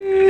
you